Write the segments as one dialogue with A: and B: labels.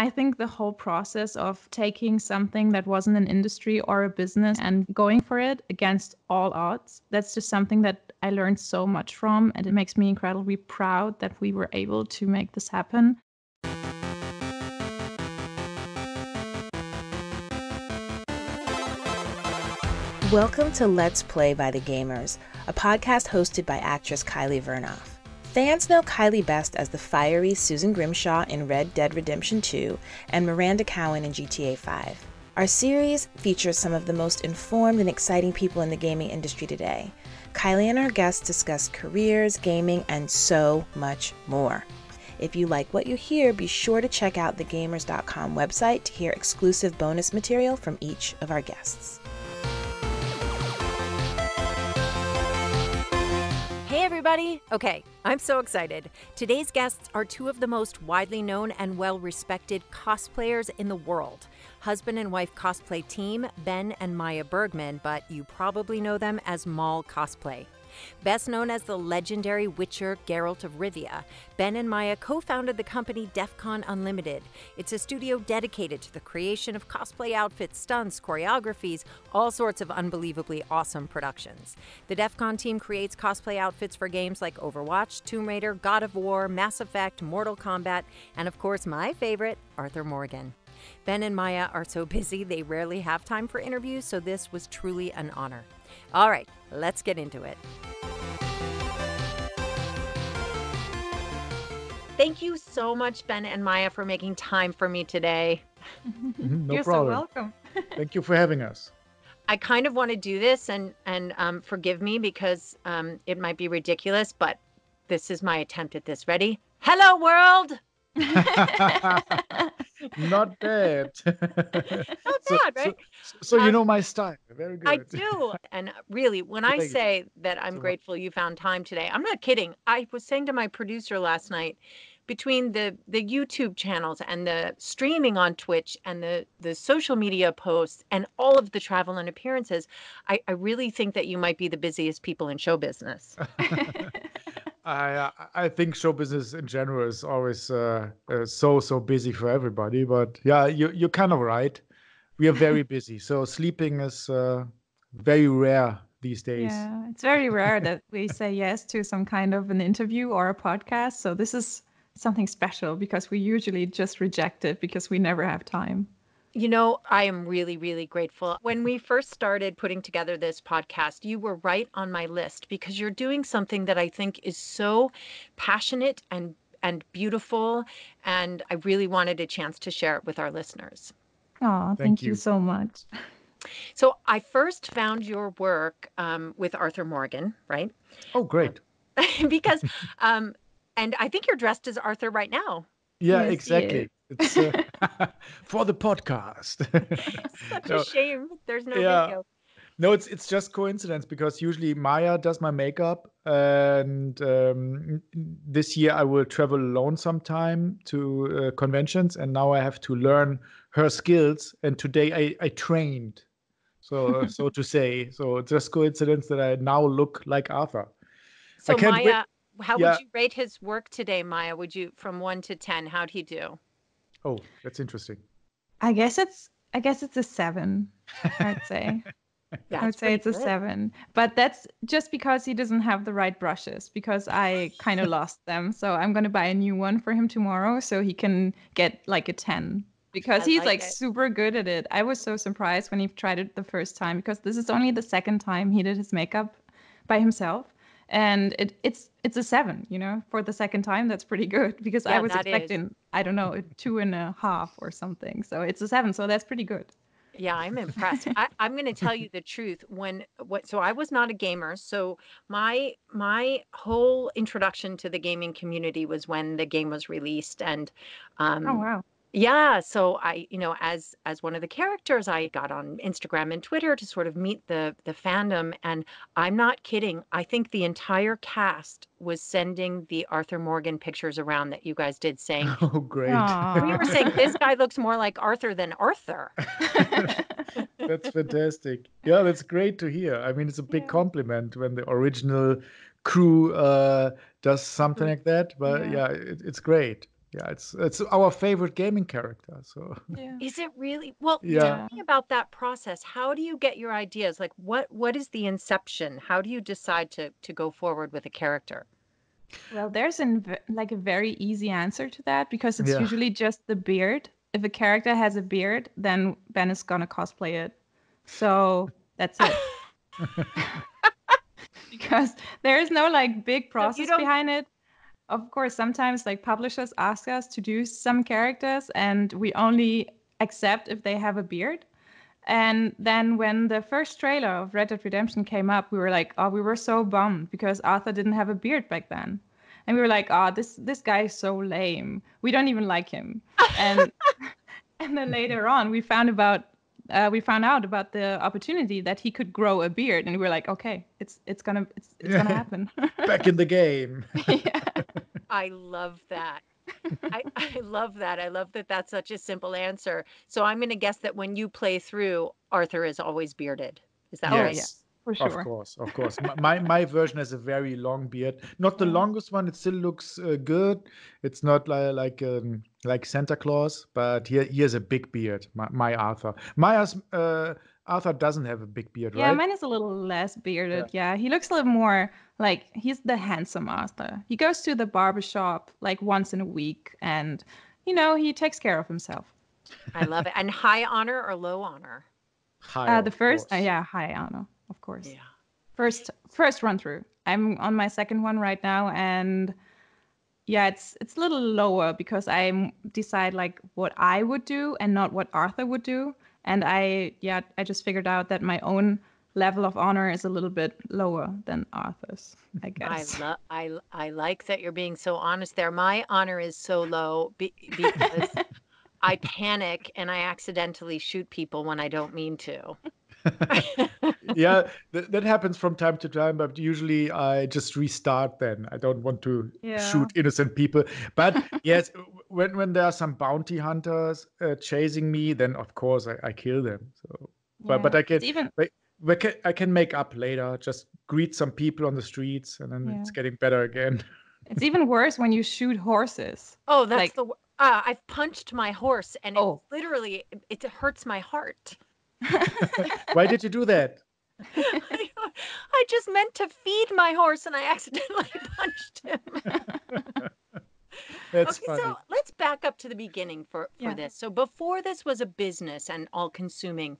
A: I think the whole process of taking something that wasn't an industry or a business and going for it against all odds, that's just something that I learned so much from. And it makes me incredibly proud that we were able to make this happen.
B: Welcome to Let's Play by the gameHERs, a podcast hosted by actress Kaili Vernoff. Fans know Kaili best as the fiery Susan Grimshaw in Red Dead Redemption 2 and Miranda Cowan in GTA 5. Our series features some of the most informed and exciting people in the gaming industry today. Kaili and our guests discuss careers, gaming, and so much more. If you like what you hear, be sure to check out the gamehers.com website to hear exclusive bonus material from each of our guests.
C: Everybody. Okay, I'm so excited. Today's guests are two of the most widely known and well respected cosplayers in the world husband and wife cosplay team, Ben and Maja Bergmann, but you probably know them as Maul Cosplay. Best known as the legendary Witcher Geralt of Rivia, Ben and Maja co founded the company DEFCON Unlimited. It's a studio dedicated to the creation of cosplay outfits, stunts, choreographies, all sorts of unbelievably awesome productions. The DEFCON team creates cosplay outfits for games like Overwatch, Tomb Raider, God of War, Mass Effect, Mortal Kombat, and of course, my favorite, Arthur Morgan. Ben and Maja are so busy they rarely have time for interviews, so this was truly an honor. All right, let's get into it. Thank you so much, Ben and Maja, for making time for me today.
D: No
A: You're
D: problem.
A: so welcome.
D: Thank you for having us.
C: I kind of want to do this, and and um, forgive me because um, it might be ridiculous, but this is my attempt at this. Ready? Hello, world.
D: Not bad.
C: Not
D: so,
C: bad, right?
D: So, so you
C: Um,
D: know my style. Very good.
C: I do. And really, when I
D: Thank you.
C: say that I'm
D: So much.
C: grateful you found time today, I'm not kidding. I was saying to my producer last night, between the the YouTube channels and the streaming on Twitch and the the social media posts and all of the travel and appearances, I, I really think that you might be the busiest people in show business.
D: I uh, I think show business in general is always uh, uh, so so busy for everybody. But yeah, you you're kind of right. We are very busy, so sleeping is uh, very rare these days.
A: Yeah, it's very rare that we say yes to some kind of an interview or a podcast. So this is something special because we usually just reject it because we never have time.
C: You know, I am really, really grateful. When we first started putting together this podcast, you were right on my list because you're doing something that I think is so passionate and and beautiful and I really wanted a chance to share it with our listeners.
A: Oh, thank,
D: Thank
A: you
D: you.
A: so much.
C: So I first found your work um, with Arthur Morgan, right?
D: Oh, great.
C: because um, and I think you're dressed as Arthur right now.
D: Yeah,
A: Yes,
D: exactly. It's uh, for the podcast.
C: Such
D: No,
C: a shame there's no
D: Yeah.
C: video.
D: No, it's it's just coincidence because usually Maja does my makeup, and um, this year I will travel alone sometime to uh, conventions, and now I have to learn her skills. And today I I trained, so uh, so to say. So it's just coincidence that I now look like Arthur.
C: So
D: wait-
C: Maja, how
D: Yeah.
C: would you rate his work today, Maja? Would you from one to ten? How'd he do?
D: Oh, that's interesting.
A: I guess it's I guess it's a seven. I'd say. I would say it's a seven, but that's just because he doesn't have the right brushes. Because I kind of lost them, so I'm gonna buy a new one for him tomorrow, so he can get like a ten. Because
C: I
A: he's
C: like
A: like super good at it. I was so surprised when he tried it the first time because this is only the second time he did his makeup by himself, and it it's it's a seven. You know, for the second time, that's pretty good. Because I was
C: that is.
A: expecting I don't know two and a half or something. So it's a seven. So that's pretty good.
C: Yeah, I'm impressed. I, I'm going to tell you the truth. When what? So I was not a gamer. So my my whole introduction to the gaming community was when the game was released, and um,
A: Oh wow.
C: Yeah, so I, you know, as as one of the characters, I got on Instagram and Twitter to sort of meet the the fandom, and I'm not kidding. I think the entire cast was sending the Arthur Morgan pictures around that you guys did, saying
D: Oh, great.
C: We were saying this guy looks more like Arthur than Arthur.
D: That's fantastic. Yeah, that's great to hear. I mean, it's a big
A: Yeah.
D: compliment when the original crew uh, does something like that. But
A: Yeah.
D: yeah, it, it's great. Yeah, it's it's our favorite gaming character. So
C: yeah. is it really? Well, yeah. tell me about that process. How do you get your ideas? Like, what what is the inception? How do you decide to to go forward with a character?
A: Well, there's an like a very easy answer to that because it's yeah. usually just the beard. If a character has a beard, then Ben is gonna cosplay it. So that's it. because there is no like big process behind it of course sometimes like publishers ask us to do some characters and we only accept if they have a beard. And then when the first trailer of red dead redemption came up we were like oh we were so bummed because arthur didn't have a beard back then. And we were like oh this this guy is so lame. We don't even like him. And and then later on we found about uh, we found out about the opportunity that he could grow a beard, and we were like, okay, it's it's gonna it's, it's gonna happen.
D: Back in the game.
C: yeah. I love that. I, I love that. I love that that's such a simple answer. So I'm going to guess that when you play through, Arthur is always bearded. Is that yes. right?
A: Yes. For sure.
D: Of course, of course. my my version has a very long beard. Not the longest one. It still looks uh, good. It's not like like um, like Santa Claus, but he he has a big beard. My, my Arthur. My uh, Arthur doesn't have a big beard,
A: yeah,
D: right?
A: Yeah, mine is a little less bearded. Yeah. yeah. he looks a little more like he's the handsome Arthur. He goes to the barber shop like once in a week, and you know he takes care of himself.
C: I love it. And high honor or low honor?
D: High.
A: Uh, the first, uh, yeah, high honor of course. Yeah. First first run through. I'm on my second one right now and yeah, it's it's a little lower because I decide like what I would do and not what Arthur would do. And I yeah, I just figured out that my own level of honor is a little bit lower than Arthur's, I guess.
C: I love I I like that you're being so honest there. My honor is so low be- because I panic and I accidentally shoot people when I don't mean to.
D: yeah, th- that happens from time to time, but usually I just restart then. I don't want to yeah. shoot innocent people. But yes, when when there are some bounty hunters uh, chasing me, then of course I, I kill them. So, but yeah. but I can even. I can, I can make up later. Just greet some people on the streets, and then yeah. it's getting better again.
A: it's even worse when you shoot horses.
C: Oh, that's like, the. Uh, I've punched my horse, and it oh. literally it, it hurts my heart.
D: Why did you do that?
C: I, I just meant to feed my horse and I accidentally punched him.
D: That's
C: okay,
D: funny.
C: so let's back up to the beginning for, for yeah. this. So before this was a business and all consuming,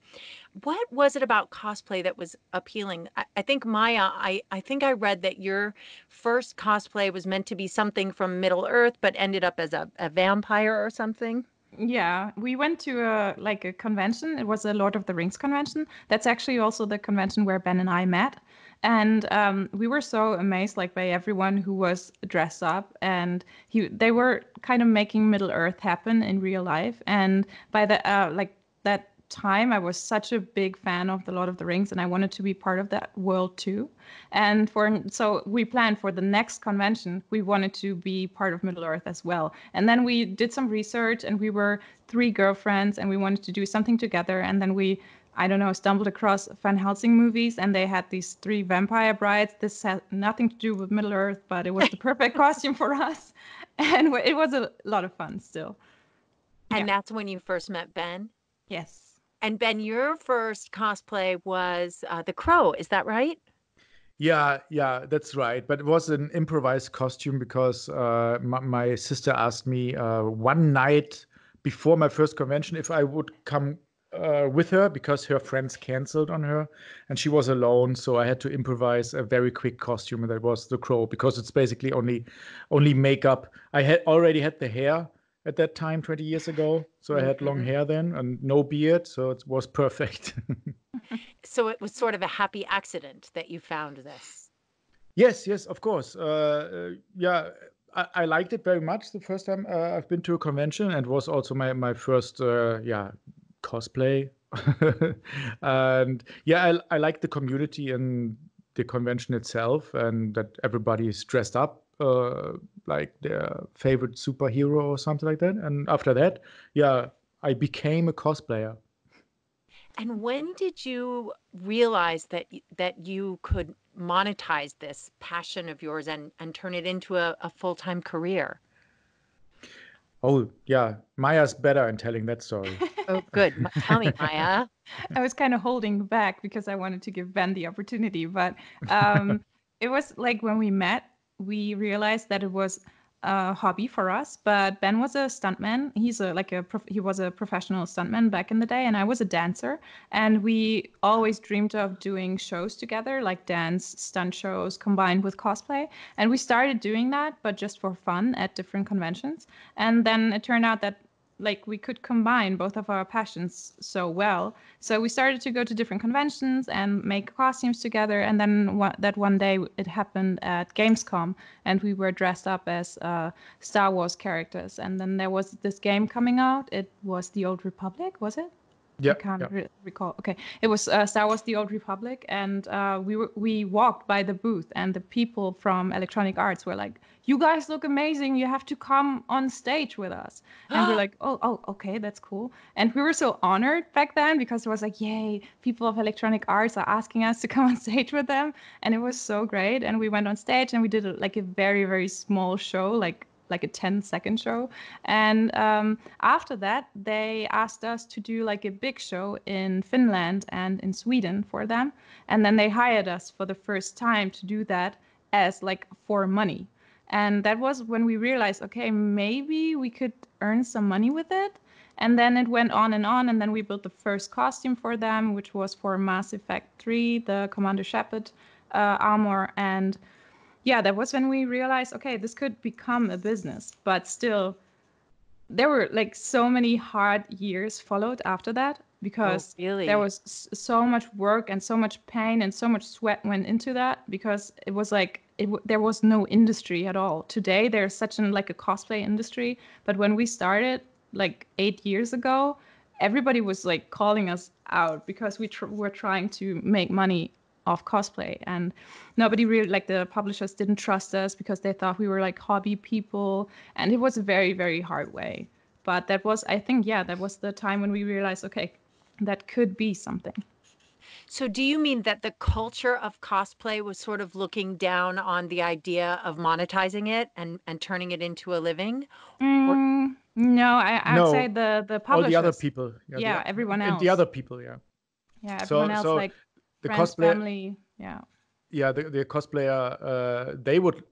C: what was it about cosplay that was appealing? I, I think Maja, I, I think I read that your first cosplay was meant to be something from Middle Earth, but ended up as a, a vampire or something.
A: Yeah, we went to a like a convention. It was a Lord of the Rings convention. That's actually also the convention where Ben and I met. And um, we were so amazed, like by everyone who was dressed up, and he they were kind of making Middle Earth happen in real life. And by the uh, like that time i was such a big fan of the lord of the rings and i wanted to be part of that world too and for so we planned for the next convention we wanted to be part of middle earth as well and then we did some research and we were three girlfriends and we wanted to do something together and then we I don't know, stumbled across Van Helsing movies and they had these three vampire brides. This had nothing to do with Middle Earth, but it was the perfect costume for us. And it was a lot of fun still.
C: And yeah. that's when you first met Ben?
A: Yes.
C: And Ben, your first cosplay was uh, the Crow. Is that right?
D: Yeah, yeah, that's right. But it was an improvised costume because uh, my, my, sister asked me uh, one night before my first convention if I would come uh, with her because her friends canceled on her and she was alone. So I had to improvise a very quick costume, and that was the crow because it's basically only only makeup. I had already had the hair at that time 20 years ago. So i had long mm-hmm. hair then and no beard so it was perfect.
C: So it was sort of a happy accident that you found this?
D: Yes yes of course. Uh, uh, yeah I, I, liked it very much the first time uh, i've been to a convention and was also my, my first uh, yeah cosplay. And yeah I, I like the community and the convention itself and that everybody is dressed up uh, like their favorite superhero or something like that. And after that, yeah, I became a cosplayer.
C: And when did you realize that that you could monetize this passion of yours and and turn it into a, a full time career?
D: Oh yeah, Maja's better in telling that story.
C: oh, good. Tell me, Maja.
A: I was kind of holding back because I wanted to give Ben the opportunity, but um, it was like when we met, we realized that it was a hobby for us. But Ben was a stuntman. He's a like a he was a professional stuntman back in the day, and I was a dancer. And we always dreamed of doing shows together, like dance stunt shows combined with cosplay. And we started doing that, but just for fun at different conventions. And then it turned out that like we could combine both of our passions so well. So we started to go to different conventions and make costumes together. And then that one day it happened at Gamescom, and we were dressed up as uh, Star Wars characters. And then there was this game coming out. It was The Old Republic, was it?
D: Yeah,
A: I can't
D: yeah.
A: re- recall. Okay, it was uh, Star Wars: The Old Republic, and uh, we were we walked by the booth, and the people from Electronic Arts were like, "You guys look amazing! You have to come on stage with us." And we're like, "Oh, oh, okay, that's cool." And we were so honored back then because it was like, "Yay! People of Electronic Arts are asking us to come on stage with them," and it was so great. And we went on stage and we did like a very very small show, like like a 10 second show. And um, after that, they asked us to do like a big show in Finland and in Sweden for them. And then they hired us for the first time to do that as like for money. And that was when we realized, okay, maybe we could earn some money with it. And then it went on and on. And then we built the first costume for them, which was for Mass Effect 3, the Commander Shepard uh, armor. And yeah, that was when we realized, okay, this could become a business, but still, there were like so many hard years followed after that because
C: oh, really?
A: there was so much work and so much pain and so much sweat went into that because it was like it there was no industry at all. Today there's such an like a cosplay industry, but when we started like 8 years ago, everybody was like calling us out because we tr- were trying to make money of cosplay. And nobody really like the publishers didn't trust us because they thought we were like hobby people. And it was a very very hard way. But that was i think yeah that was the time when we realized okay that could be something.
C: So do you mean that the culture of cosplay was sort of looking down on the idea of monetizing it and and turning it into a living?
A: Mm, no i i
D: no,
A: would say the the publishers
D: all the other people
A: yeah, yeah the, everyone else
D: and the other people yeah.
A: Yeah everyone
D: so,
A: else
D: so
A: like
D: the
A: friends,
D: cosplay
A: family yeah.
D: yeah the, the cosplayer uh, they would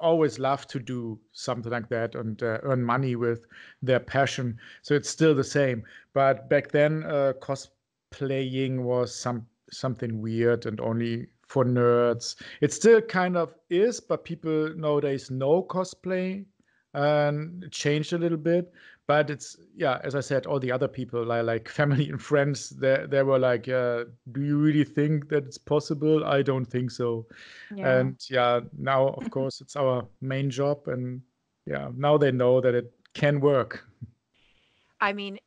D: always love to do something like that and uh, earn money with their passion. So it's still the same. But back then uh, cosplaying was some something weird and only for nerds. It still kind of is but people nowadays know cosplay and changed a little bit but it's yeah as i said all the other people like, like family and friends they, they were like uh, do you really think that it's possible i don't think so yeah. and yeah now of course it's our main job and yeah now they know that it can work
C: i mean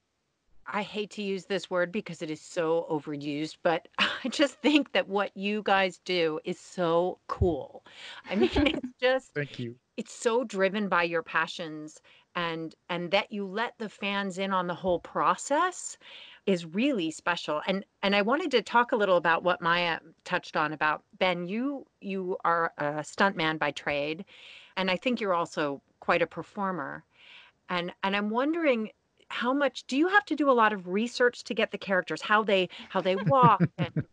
C: I hate to use this word because it is so overused, but I just think that what you guys do is so cool. I mean, it's just
D: Thank you.
C: It's so driven by your passions and and that you let the fans in on the whole process is really special and and i wanted to talk a little about what maja touched on about ben you you are a stuntman by trade and i think you're also quite a performer and and i'm wondering how much do you have to do a lot of research to get the characters how they how they walk and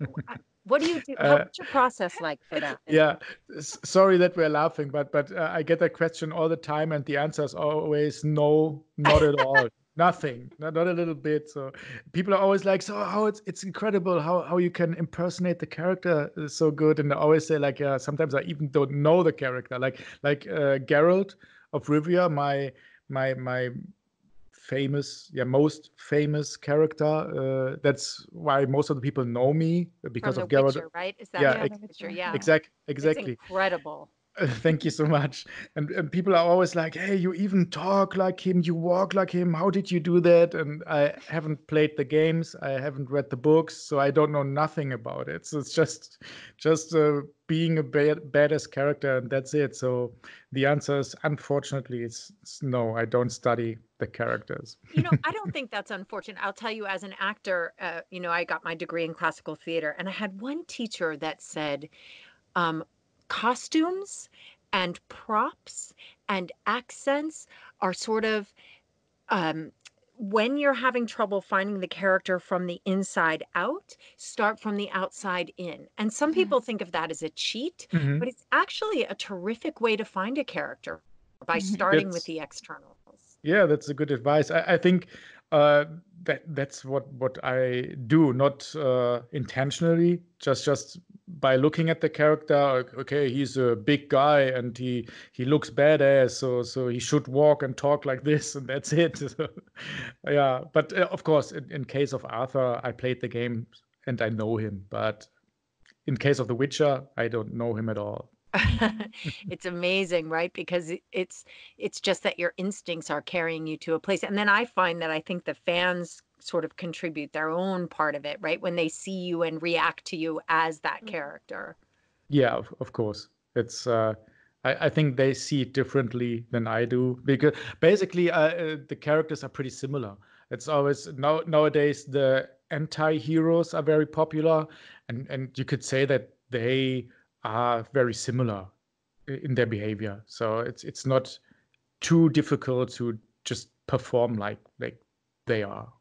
C: what do you do? Uh, what's your process like for that?
D: Yeah, sorry that we're laughing, but but uh, I get that question all the time, and the answer is always no, not at all. Nothing, not, not a little bit. So people are always like, so how it's it's incredible how how you can impersonate the character uh, so good, and I always say like, yeah, sometimes I even don't know the character, like like uh, Geralt of Rivia, my my my famous, yeah, most famous character. Uh, that's why most of the people know me because
C: From
D: of
C: Geralt. right? Is that
D: yeah,
C: ex- Witcher? Yeah,
D: exactly, exactly.
C: It's incredible.
D: Thank you so much. And, and people are always like, "Hey, you even talk like him, you walk like him. How did you do that?" And I haven't played the games, I haven't read the books, so I don't know nothing about it. So it's just, just uh, being a bad, badass character, and that's it. So the answer is, unfortunately, it's, it's no. I don't study the characters.
C: you know, I don't think that's unfortunate. I'll tell you, as an actor, uh, you know, I got my degree in classical theater, and I had one teacher that said. Um, costumes and props and accents are sort of um, when you're having trouble finding the character from the inside out, start from the outside in. And some people think of that as a cheat,
D: Mhm.
C: but it's actually a terrific way to find a character by
A: Mhm.
C: starting with the externals.
D: yeah, that's a good advice. I, I think uh, that that's what what I do, not uh, intentionally, just just by looking at the character. Okay, he's a big guy and he he looks badass, so so he should walk and talk like this, and that's it. Yeah, but uh, of course, in, in case of Arthur, I played the game and I know him, but in case of The Witcher, I don't know him at all.
C: it's amazing right because it's it's just that your instincts are carrying you to a place and then i find that i think the fans sort of contribute their own part of it right when they see you and react to you as that character
D: Yeah, of, of course. It's uh, I, I think they see it differently than I do because basically uh, uh, the characters are pretty similar. It's always now nowadays the anti-heroes are very popular, and and you could say that they are very similar in their behavior. So it's it's not too difficult to just perform like like they are.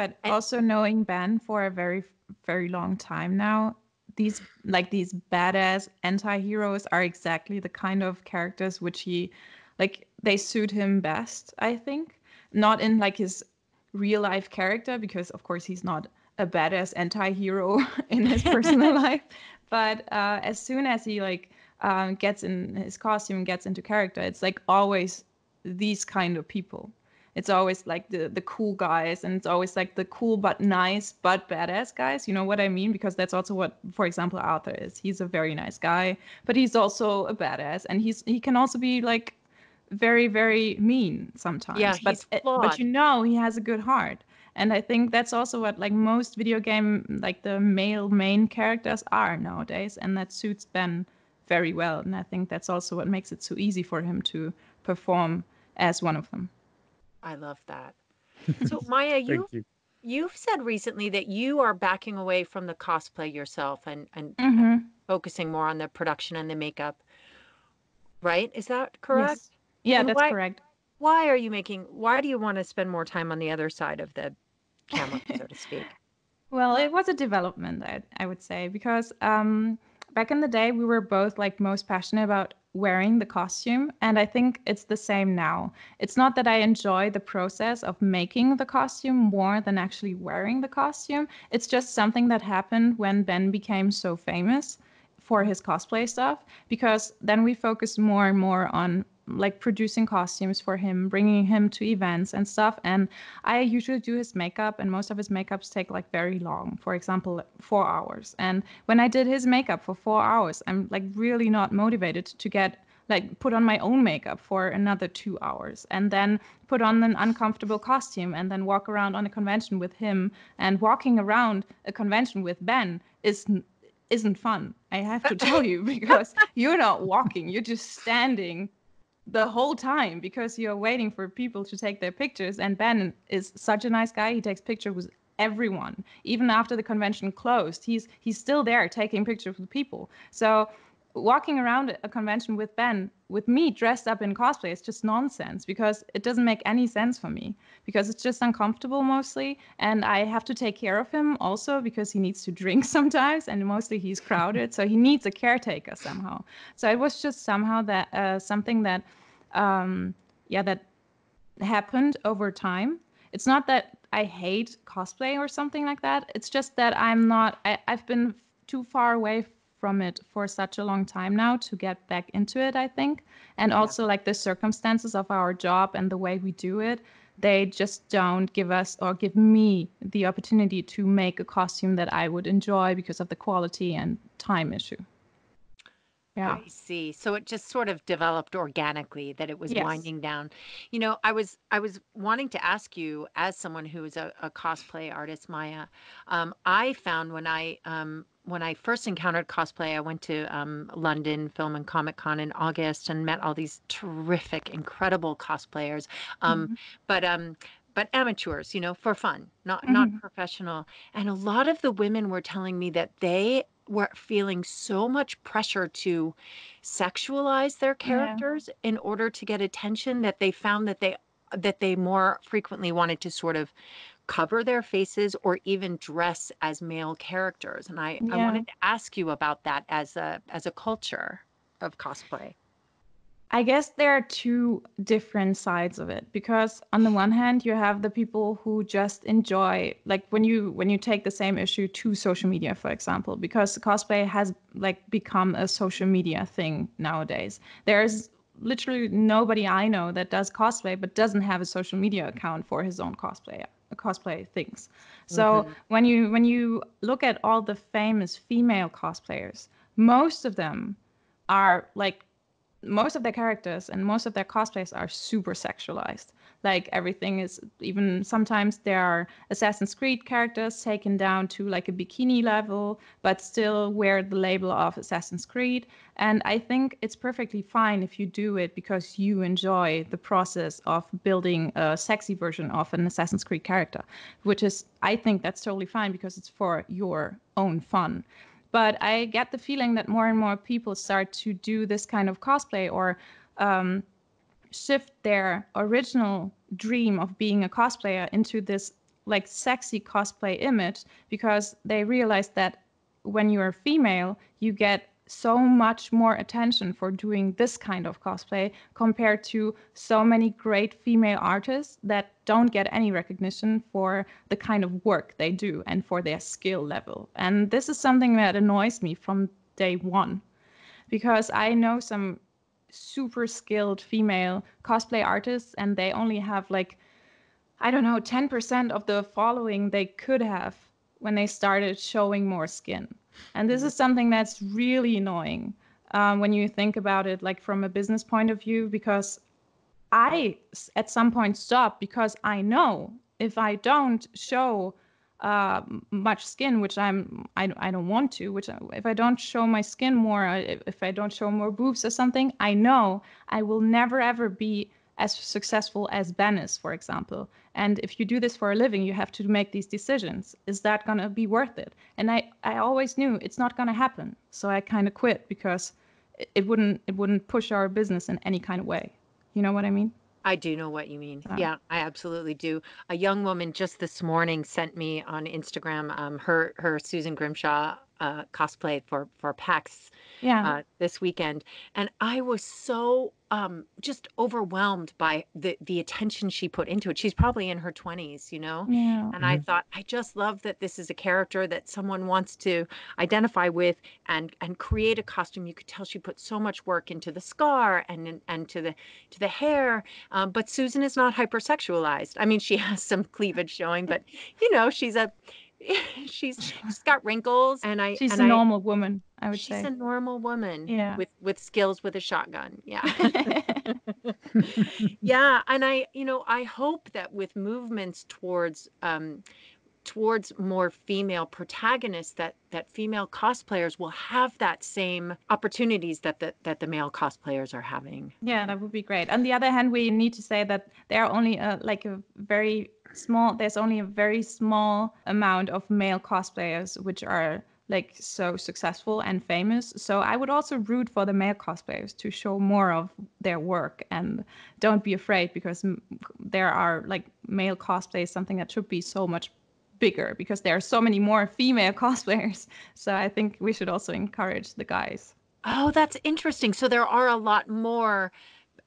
A: But
C: And-
A: also knowing Ben for a very, very long time now, these like these badass anti-heroes are exactly the kind of characters which he like they suit him best, I think. Not in like his real life character, because of course he's not a badass anti-hero in his personal life. But uh, as soon as he like um, gets in his costume, gets into character, it's like always these kind of people it's always like the the cool guys and it's always like the cool but nice but badass guys you know what i mean? Because that's also what for example arthur is. He's a very nice guy but he's also a badass and he's he can also be like very very mean sometimes.
C: Yeah,
A: but
C: he's
A: eh,
C: flawed.
A: but you know he has a good heart and i think that's also what like most video game like the male main characters are nowadays and that suits ben very well and i think that's also what makes it so easy for him to perform as one of them
C: i love that so maja you
D: Thank you.
C: you've said recently that you are backing away from the cosplay yourself and and
A: mm-hmm.
C: focusing more on the production and the makeup right is that correct
A: Yes. Yeah,
C: And
A: that's
C: why-
A: correct.
C: why are you making why do you want to spend more time on the other side of the camera so to speak
A: Well, it was a development, I, I would say, because um, back in the day, we were both like most passionate about wearing the costume. And I think it's the same now. It's not that I enjoy the process of making the costume more than actually wearing the costume. It's just something that happened when Ben became so famous for his cosplay stuff, because then we focused more and more on like producing costumes for him, bringing him to events and stuff. And I usually do his makeup, and most of his makeups take like very long. For example, four hours. And when I did his makeup for four hours, I'm like really not motivated to get like put on my own makeup for another two hours and then put on an uncomfortable costume and then walk around on a convention with him and walking around a convention with ben is isn't fun i have to tell you because you're not walking you're just standing the whole time because you're waiting for people to take their pictures. And Ben is such a nice guy. He takes pictures with everyone, even after the convention closed. He's he's still there taking pictures with people. So walking around a convention with Ben, with me dressed up in cosplay, is just nonsense because it doesn't make any sense for me because it's just uncomfortable mostly. And I have to take care of him also because he needs to drink sometimes and mostly he's crowded. so he needs a caretaker somehow. So it was just somehow that uh, something that, um, yeah, that happened over time. It's not that I hate cosplay or something like that. It's just that I'm not, I, I've been too far away from it for such a long time now to get back into it, I think. And also, like the circumstances of our job and the way we do it, they just don't give us or give me the opportunity to make a costume that I would enjoy because of the quality and time issue. Yeah.
C: I see. So it just sort of developed organically that it was
A: Yes.
C: winding down. You know, I was I was wanting to ask you, as someone who is a, a cosplay artist, Maja, um, I found when I um, when I first encountered cosplay, I went to um, London Film and Comic Con in August and met all these terrific, incredible cosplayers. Um, But um, but amateurs, you know, for fun, not not professional. And a lot of the women were telling me that they were feeling so much pressure to sexualize their
A: Yeah.
C: characters in order to get attention that they found that they that they more frequently wanted to sort of cover their faces or even dress as male characters. And I, I wanted to ask you about that as a as a culture of cosplay.
A: I guess there are two different sides of it because on the one hand you have the people who just enjoy like when you when you take the same issue to social media for example because cosplay has like become a social media thing nowadays. There's literally nobody I know that does cosplay but doesn't have a social media account for his own cosplay cosplay things. So mm-hmm. when you when you look at all the famous female cosplayers, most of them are like most of their characters and most of their cosplays are super sexualized. Like everything is even sometimes there are Assassin's Creed characters taken down to like a bikini level, but still wear the label of Assassin's Creed. And I think it's perfectly fine if you do it because you enjoy the process of building a sexy version of an Assassin's Creed character, which is, I think that's totally fine because it's for your own fun but I get the feeling that more and more people start to do this kind of cosplay or um, shift their original dream of being a cosplayer into this like sexy cosplay image because they realize that when you're female, you get so much more attention for doing this kind of cosplay compared to so many great female artists that don't get any recognition for the kind of work they do and for their skill level. And this is something that annoys me from day one because I know some super skilled female cosplay artists and they only have like I don't know 10% of the following they could have when they started showing more skin. And this is something that's really annoying um, when you think about it, like from a business point of view, because I at some point stop because I know if I don't show uh, much skin, which I'm I, don't- I don't want to, which I- if I don't show my skin more, if I don't show more boobs or something, I know I will never ever be as successful as Ben is, for example. And if you do this for a living, you have to make these decisions. Is that gonna be worth it? And I, I always knew it's not gonna happen. So I kind of quit because it, it wouldn't it wouldn't push our business in any kind of way. You know what I mean?
C: I do know what you mean.
A: Yeah.
C: Yeah, I absolutely do. A young woman just this morning sent me on Instagram um, her her Susan Grimshaw uh, cosplay for for PAX
A: Yeah.
C: uh, this weekend, and I was so um, just overwhelmed by the the attention she put into it. She's probably in her twenties, you know.
A: yeah.
C: And I thought, I just love that this is a character that someone wants to identify with and and create a costume. You could tell she put so much work into the scar and and- and to the to the hair. Um, but Susan is not hypersexualized. I mean, she has some cleavage showing, but you know, she's a she's she's got wrinkles, and I
A: She's
C: and
A: a
C: I,
A: normal woman, I would
C: she's
A: say.
C: She's a normal woman
A: Yeah.
C: with with skills with a shotgun. Yeah. yeah and i you know i hope that with movements towards um towards more female protagonists that that female cosplayers will have that same opportunities that the that the male cosplayers are having
A: Yeah, that would be great. On the other hand, we need to say that there are only a, like a very small. There's only a very small amount of male cosplayers which are like so successful and famous. So I would also root for the male cosplayers to show more of their work and don't be afraid because there are like male cosplays something that should be so much bigger because there are so many more female cosplayers. So I think we should also encourage the guys.
C: oh that's interesting so there are a lot more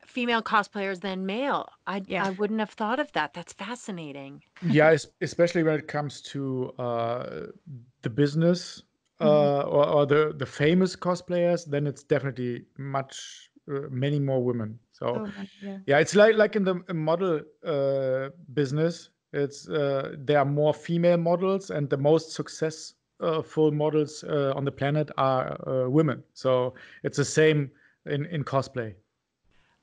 C: female cosplayers than male i
A: Yeah.
C: i wouldn't have thought of that that's fascinating
D: yeah especially when it comes to uh, the business uh,
A: Mhm.
D: or, or the the famous cosplayers then it's definitely much uh, many more women so
A: Oh, yeah.
D: yeah it's like like in the model uh, business it's uh, there are more female models and the most successful models uh, on the planet are uh, women so it's the same in in cosplay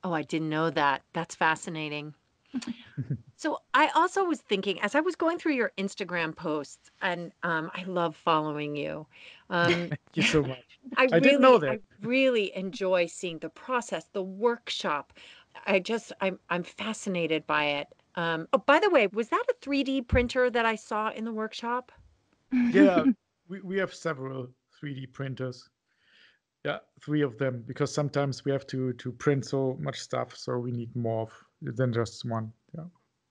C: Oh, I didn't know that. That's fascinating. so I also was thinking as I was going through your Instagram posts, and um, I love following you. Um,
D: thank you so much
C: I,
D: I
C: really,
D: didn't know that.
C: I really enjoy seeing the process, the workshop. I just, I'm, I'm fascinated by it. Um, oh, by the way, was that a 3D printer that I saw in the workshop?
D: yeah we, we have several 3D printers. Yeah, three of them because sometimes we have to to print so much stuff, so we need more of, than just one. Yeah.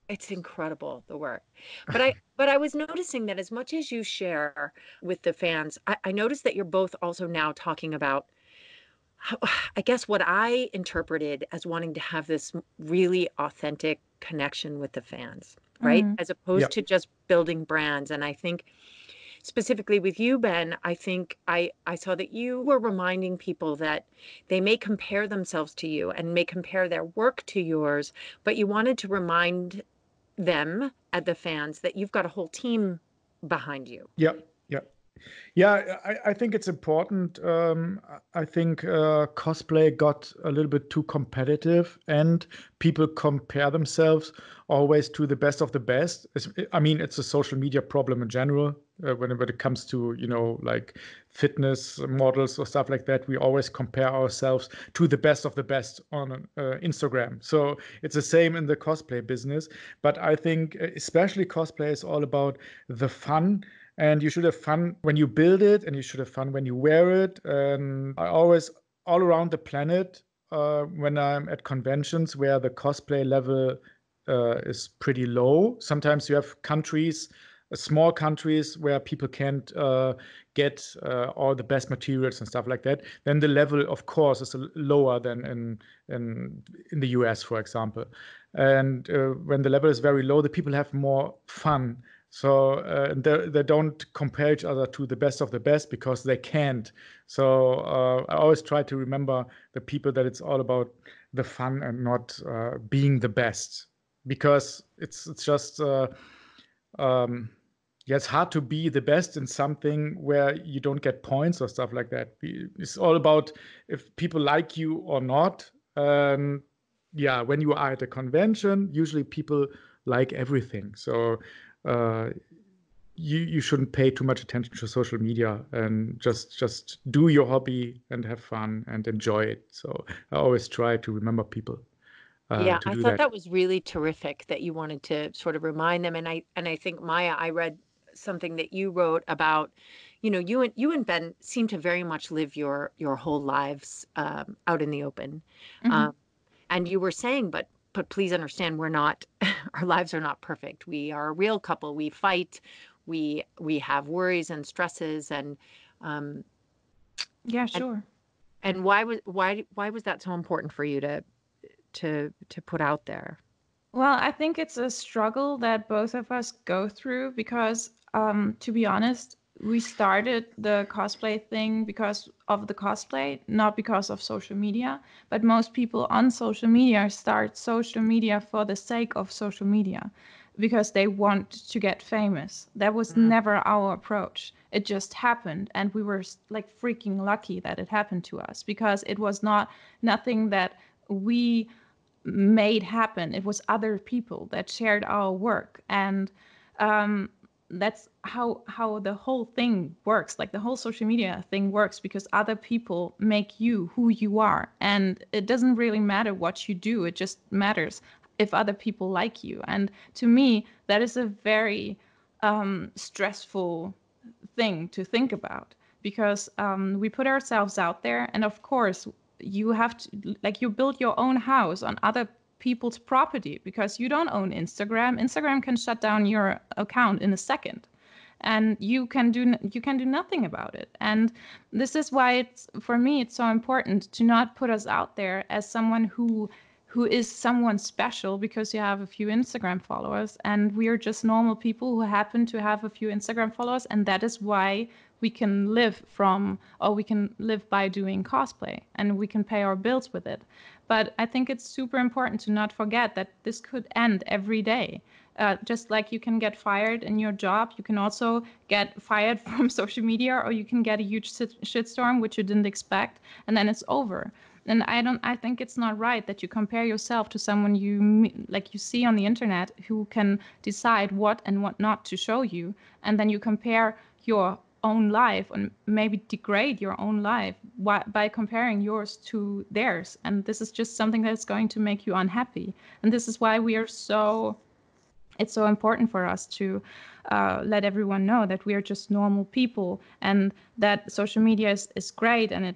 C: It's incredible the work. But I but I was noticing that as much as you share with the fans, I, I noticed that you're both also now talking about I guess what I interpreted as wanting to have this really authentic connection with the fans, right?
A: Mhm.
C: As opposed
D: Yep.
C: to just building brands. And I think specifically with you, Ben, I think I, I saw that you were reminding people that they may compare themselves to you and may compare their work to yours, but you wanted to remind them at the fans that you've got a whole team behind you.
D: Yeah, yeah. I, I think it's important. Um, I think uh, cosplay got a little bit too competitive, and people compare themselves always to the best of the best. It's- I mean, it's a social media problem in general. Uh, when it comes to you know like fitness models or stuff like that, we always compare ourselves to the best of the best on uh, Instagram. So it's the same in the cosplay business. But I think uh, especially cosplay is all about the fun and you should have fun when you build it and you should have fun when you wear it. And i always all around the planet uh, when i'm at conventions where the cosplay level uh, is pretty low sometimes you have countries uh, small countries where people can't uh, get uh, all the best materials and stuff like that then the level of course is lower than in in in the us for example. And uh, when the level is very low the people have more fun so uh, they, they don't compare each other to the best of the best because they can't. So uh, I always try to remember the people that it's all about the fun and not uh, being the best because it's it's just uh, um, yeah, it's hard to be the best in something where you don't get points or stuff like that. It's all about if people like you or not. Um, yeah, when you are at a convention, usually people like everything. So uh, you you shouldn't pay too much attention to social media and just just do your hobby and have fun and enjoy it. So I always try to remember people. Uh,
C: Yeah,
D: to
C: I
D: do
C: thought
D: that.
C: that was really terrific that you wanted to sort of remind them. And I and I think Maja, I read something that you wrote about, you know, you and you and Ben seem to very much live your your whole lives um, out in the open.
A: Mhm.
C: Um, and you were saying, but but please understand, we're not our lives are not perfect. We are a real couple. We fight. We we have worries and stresses and um,
A: Yeah, sure.
C: and why was why why was that so important for you to to to put out there?
A: Well, I think it's a struggle that both of us go through because, um, to be honest, we started the cosplay thing because of the cosplay, not because of social media. But most people on social media start social media for the sake of social media because they want to get famous. That was
C: Mm.
A: never our approach. It just happened, and we were like freaking lucky that it happened to us because it was not nothing that we made happen. It was other people that shared our work, and um, that's how how the whole thing works. Like the whole social media thing works because other people make you who you are, and it doesn't really matter what you do. It just matters if other people like you. And to me, that is a very um, stressful thing to think about because um, we put ourselves out there and of course you have to like you build your own house on other people's property because you don't own instagram. Instagram can shut down your account in a second and you can do you can do nothing about it. And this is why it's for me it's so important to not put us out there as someone who who is someone special because you have a few Instagram followers and we are just normal people who happen to have a few Instagram followers and that is why we can live from or we can live by doing cosplay and we can pay our bills with it but i think it's super important to not forget that this could end every day. Uh, just like you can get fired in your job you can also get fired from social media or you can get a huge shit- shitstorm which you didn't expect and then it's over. And i don't i think it's not right that you compare yourself to someone you like you see on the internet who can decide what and what not to show you and then you compare your own life and maybe degrade your own life by comparing yours to theirs. And this is just something that's going to make you unhappy. And this is why we are so it's so important for us to uh, let everyone know that we are just normal people and that social media is, is great and it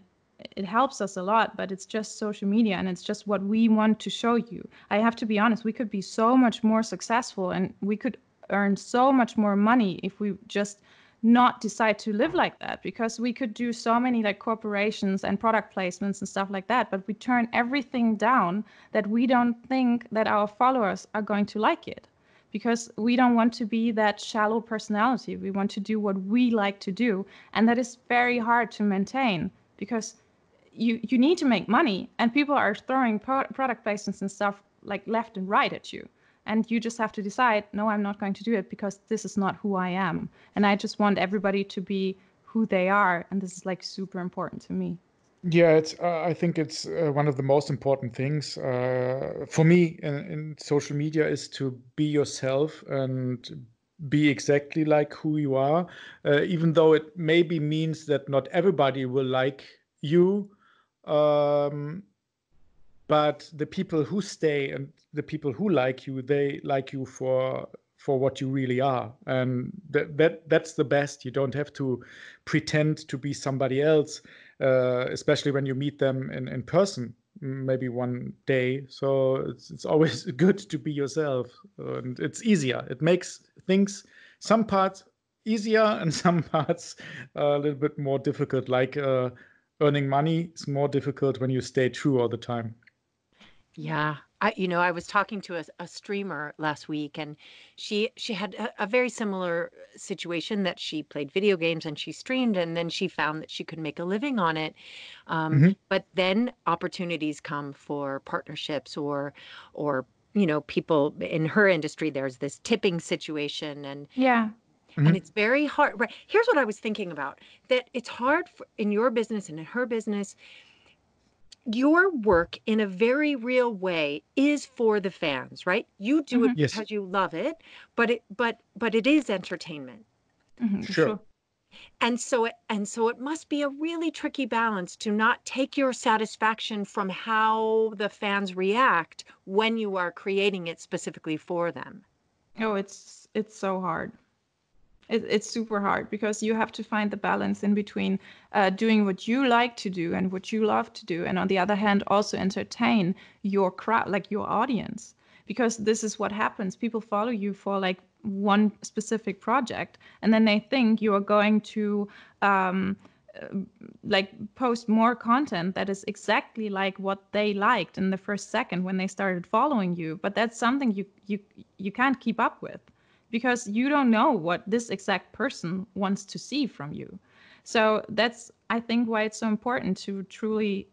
A: it helps us a lot but it's just social media and it's just what we want to show you. I have to be honest we could be so much more successful and we could earn so much more money if we just not decide to live like that because we could do so many like corporations and product placements and stuff like that but we turn everything down that we don't think that our followers are going to like it because we don't want to be that shallow personality. We want to do what we like to do and that is very hard to maintain because you you need to make money and people are throwing pro- product placements and stuff like left and right at you and you just have to decide no i'm not going to do it because this is not who i am. And i just want everybody to be who they are. And this is like super important to me.
D: Yeah it's uh, i think it's uh, one of the most important things uh, for me in, in, social media is to be yourself and be exactly like who you are uh, even though it maybe means that not everybody will like you um, but the people who stay and the people who like you they like you for for what you really are. And that, that that's the best. You don't have to pretend to be somebody else uh, especially when you meet them in, in person maybe one day. So it's, it's always good to be yourself. And it's easier. It makes things some parts easier and some parts a little bit more difficult. Like uh, earning money is more difficult when you stay true all the time
C: yeah. I, you know, I was talking to a, a streamer last week, and she she had a, a very similar situation that she played video games and she streamed, and then she found that she could make a living on it. Um, mm-hmm. But then opportunities come for partnerships or or you know people in her industry. There's this tipping situation, and
A: yeah,
C: and it's very hard right here's what i was thinking about that it's hard for, in your business and in her business your work in a very real way is for the fans right you do mm-hmm. it yes. because you love it but it but but it is entertainment
D: mm-hmm. sure.
C: and so it and so it must be a really tricky balance to not take your satisfaction from how the fans react when you are creating it specifically for them
A: oh it's it's so hard it, it's super hard because you have to find the balance in between uh, doing what you like to do and what you love to do and on the other hand also entertain your crowd like your audience. Because this is what happens. People follow you for like one specific project and then they think you are going to um, uh, like post more content that is exactly like what they liked in the first second when they started following you. But that's something you you you can't keep up with because you don't know what this exact person wants to see from you. So that's, I think, why it's so important to truly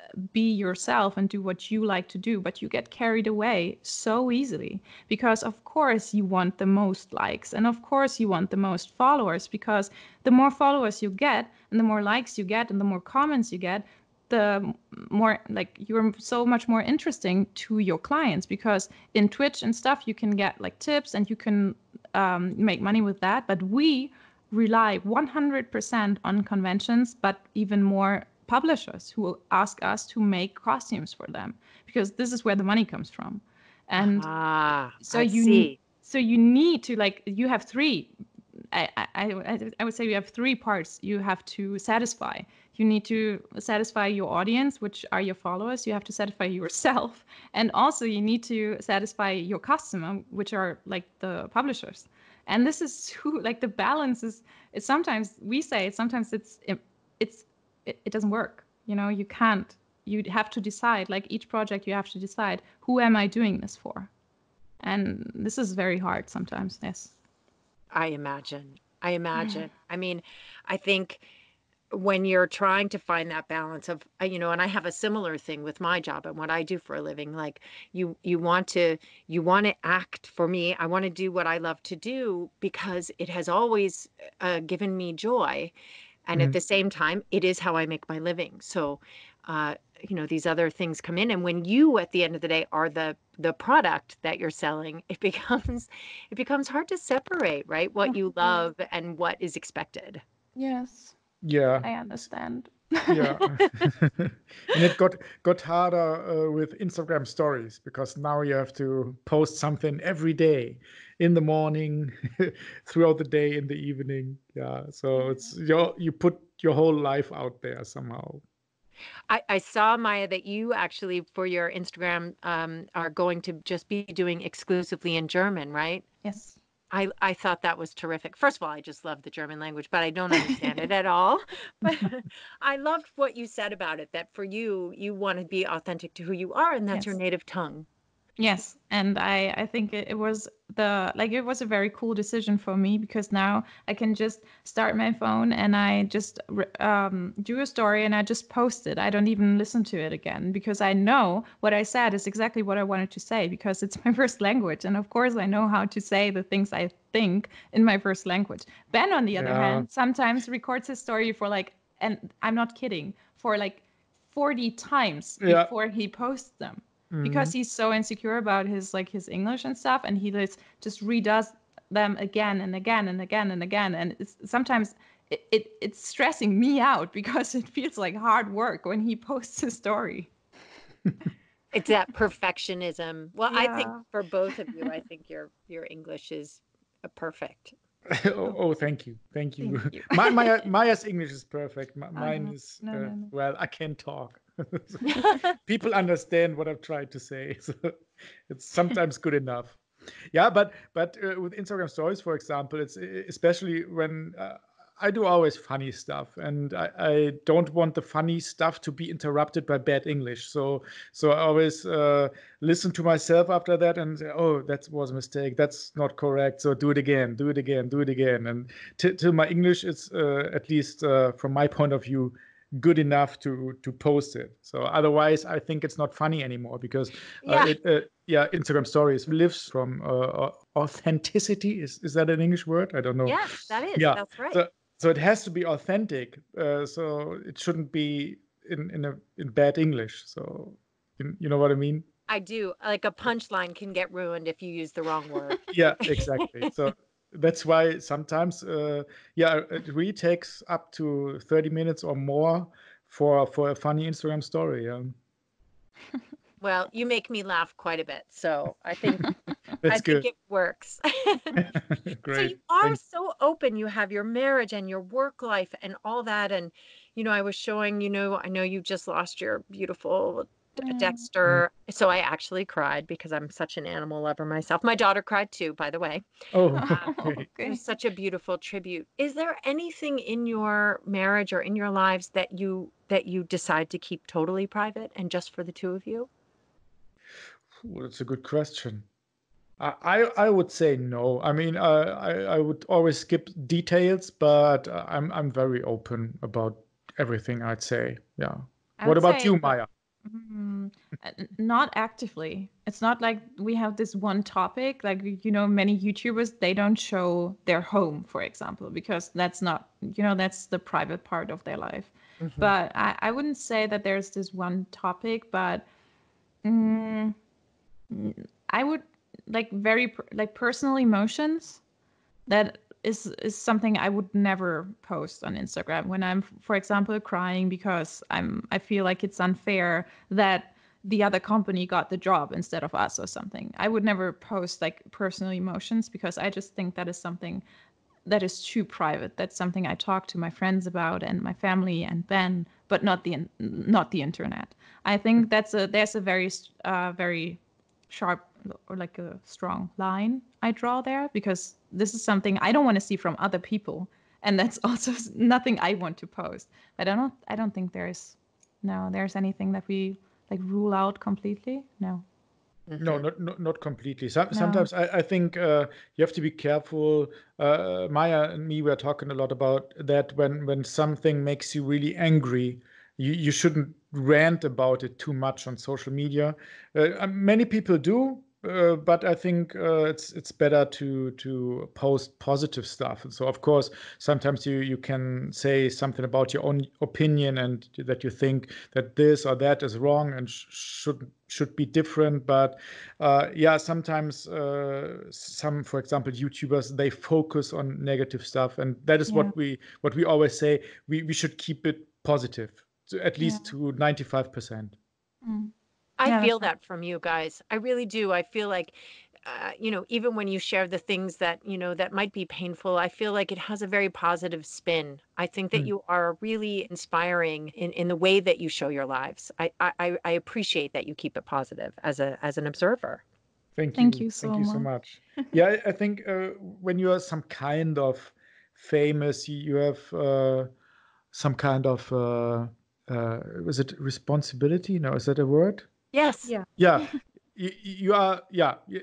A: uh, be yourself and do what you like to do, but you get carried away so easily because, of course, you want the most likes and, of course, you want the most followers because the more followers you get and the more likes you get and the more comments you get, the more like you're so much more interesting to your clients because in Twitch and stuff you can get like tips and you can um, make money with that. But we rely 100% on conventions, but even more publishers who will ask us to make costumes for them because this is where the money comes from. And
C: ah,
A: so
C: I
A: you
C: see.
A: so you need to like you have three I, I, I would say you have three parts you have to satisfy you need to satisfy your audience which are your followers. You have to satisfy yourself. And also you need to satisfy your customer which are like the publishers. And this is who like the balance is it's sometimes we say it sometimes it's it, it's it, it doesn't work. You know you can't you have to decide like each project you have to decide who am i doing this for? And this is very hard sometimes yes.
C: I imagine. I imagine. I mean i think when you're trying to find that balance of uh, you know and i have a similar thing with my job and what i do for a living like you you want to you want to act for me i want to do what i love to do because it has always uh, given me joy and mm-hmm. at the same time it is how i make my living. So uh, you know these other things come in and when you at the end of the day are the the product that you're selling it becomes it becomes hard to separate right what you love and what is expected.
A: Yes
D: yeah.
A: I understand.
D: Yeah. And it got got harder uh, with instagram stories because now you have to post something every day in the morning throughout the day in the evening. Yeah. So it's your you put your whole life out there somehow.
C: I, I saw Maja that you actually for your Instagram um, are going to just be doing exclusively in German, right?
A: Yes.
C: I, I thought that was terrific. First of all, I just love the German language, but I don't understand it at all. But I loved what you said about it that for you, you want to be authentic to who you are, and that's yes. your native tongue.
A: Yes, and I I think it, it, was the like it was a very cool decision for me because now I can just start my phone and I just um, do a story and I just post it. I don't even listen to it again because I know what I said is exactly what I wanted to say because it's my first language and of course I know how to say the things I think in my first language. Ben on the other yeah. hand sometimes records his story for like and I'm not kidding for like 40 times yeah. before he posts them mm-hmm. because he's so insecure about his like his English and stuff, and he just just redoes them again and again and again and again, and it's sometimes. It, it, it's stressing me out because it feels like hard work when he posts a story.
C: it's that perfectionism. Well, yeah. I think for both of you, I think your your English is perfect.
D: oh, oh, thank you, thank you. Thank you. my, my Maja's English is perfect. My, mine is no, uh, no, no. well, I can talk. people understand what I've tried to say. So it's sometimes good enough. Yeah, but but uh, with Instagram stories, for example, it's especially when uh, I do always funny stuff, and I, I, don't want the funny stuff to be interrupted by bad English. So so I always uh, listen to myself after that and say, oh, that was a mistake. That's not correct. So do it again, do it again, do it again. And till my English is uh, at least uh, from my point of view good enough to to post it. So otherwise, I think it's not funny anymore because uh, yeah, it, uh, yeah Instagram stories lives from uh, authenticity. Is is that an English word? I don't know.
C: Yes, that is. Yeah, that's right.
D: So, so it has to be authentic. Uh, so it shouldn't be in in a in bad English. So you, you know what I mean?
C: I do. Like a punchline can get ruined if you use the wrong word.
D: yeah, exactly. So that's why sometimes uh, yeah it really takes up to 30 minutes or more for for a funny instagram story yeah
C: well you make me laugh quite a bit so i think i good. think it works
D: Great.
C: so you are Thanks. so open you have your marriage and your work life and all that and you know i was showing you know i know you just lost your beautiful Mm. Dexter. So I actually cried because I'm such an animal lover myself. My daughter cried too, by the way.
D: Oh,
C: okay. It was such a beautiful tribute. Is there anything in your marriage or in your lives that you that you decide to keep totally private and just for the two of you?
D: Well, that's a good question. I, I would say no. I mean, uh, I I would always skip details, but I'm I'm very open about everything. I'd say, yeah. I what about you, Maja?
A: Mm, not actively. It's not like we have this one topic. Like, you know, many YouTubers, they don't show their home, for example, because that's not, you know, that's the private part of their life. Mm-hmm. But I, I wouldn't say that there's this one topic, but mm, I would like very, like personal emotions that is is something I would never post on Instagram when I'm for example crying because I'm I feel like it's unfair that the other company got the job instead of us or something. I would never post like personal emotions because I just think that is something that is too private. That's something I talk to my friends about and my family and Ben, but not the not the internet. I think that's a there's a very uh, very sharp or like a strong line I draw there because this is something I don't want to see from other people, and that's also nothing I want to post. But I don't I don't think there's no there's anything that we like rule out completely. No.
D: Mm-hmm. No, not, not not completely. Some, no. Sometimes I, I think uh, you have to be careful. Uh, Maja and me were talking a lot about that when when something makes you really angry, you, you shouldn't rant about it too much on social media. Uh, many people do, uh, but I think uh, it's it's better to to post positive stuff. And so, of course, sometimes you you can say something about your own opinion and that you think that this or that is wrong and sh- should should be different. But uh, yeah, sometimes uh, some, for example, YouTubers they focus on negative stuff, and that is yeah. what we what we always say. We we should keep it positive, at least yeah. to 95%.
C: Mm. I yeah, feel that from you guys. I really do. I feel like uh, you know, even when you share the things that, you know, that might be painful, I feel like it has a very positive spin. I think that mm. you are really inspiring in, in the way that you show your lives. I, I, I appreciate that you keep it positive as a as an observer.
D: Thank you. Thank you so, Thank you much. so much. yeah, I think uh, when you are some kind of famous, you have uh, some kind of uh, was it responsibility? No, is that a word?
C: Yes.
A: Yeah.
D: Yeah. you, you are yeah you,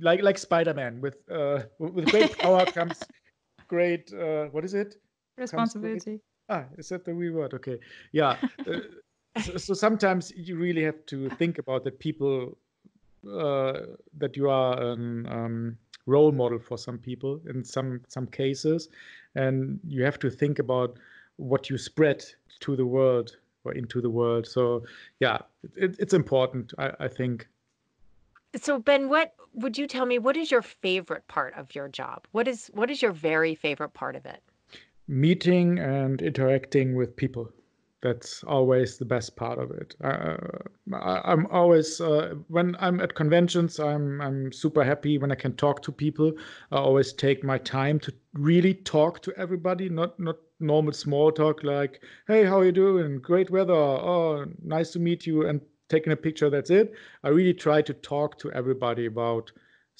D: like like Spider-Man with uh with great power comes great uh what is it?
A: Responsibility.
D: ah, is that the real word? Okay. Yeah. uh, so, so, sometimes you really have to think about that people uh, that you are an um, role model for some people in some some cases, and you have to think about what you spread to the world or into the world. So yeah, it, it's important, I, I think.
C: So Ben, what would you tell me? What is your favorite part of your job? What is what is your very favorite part of it?
D: Meeting and interacting with people. That's always the best part of it. Uh, I, am always uh, when I'm at conventions, I'm I'm super happy when I can talk to people. I always take my time to really talk to everybody, not not normal small talk like, "Hey, how are you doing? Great weather. Oh, nice to meet you," and taking a picture that's it i really try to talk to everybody about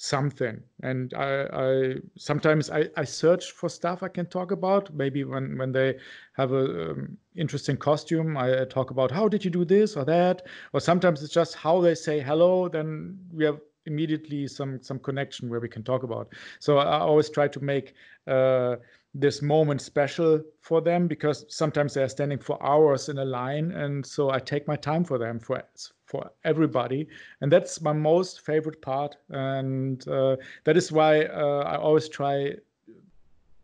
D: something. And i, I sometimes I, I search for stuff i can talk about. Maybe when when they have a um, interesting costume I, I talk about how did you do this or that? Or sometimes it's just how they say hello then we have immediately some some connection where we can talk about. So i always try to make uh, this moment special for them because sometimes they're standing for hours in a line and so i take my time for them for for everybody. And that's my most favorite part and uh, that is why uh, i always try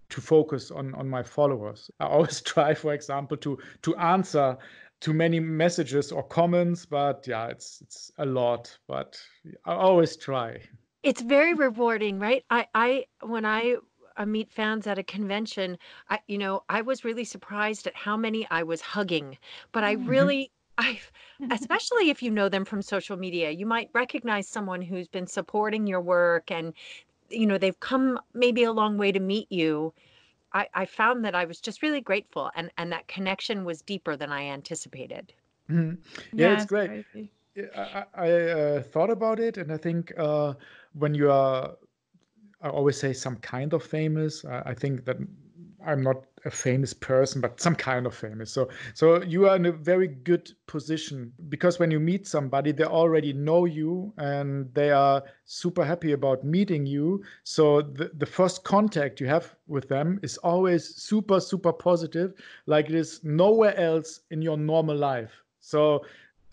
D: to focus on on my followers. I always try for example to to answer too many messages or comments but yeah it's it's a lot but i always try.
C: It's very rewarding right? I i when i uh, meet fans at a convention, I, you know, I was really surprised at how many I was hugging. But I mm-hmm. really, I, especially if you know them from social media, you might recognize someone who's been supporting your work and, you know, they've come maybe a long way to meet you. I, I found that I was just really grateful and, and that connection was deeper than I anticipated.
D: Mm-hmm. Yeah, yeah, it's, it's great. Crazy. I, I uh, thought about it, and I think uh, when you are I always say some kind of famous. I, think that I'm not a famous person, but some kind of famous. So, so you are in a very good position because when you meet somebody, they already know you and they are super happy about meeting you. So the, the first contact you have with them is always super, super positive, like it is nowhere else in your normal life. So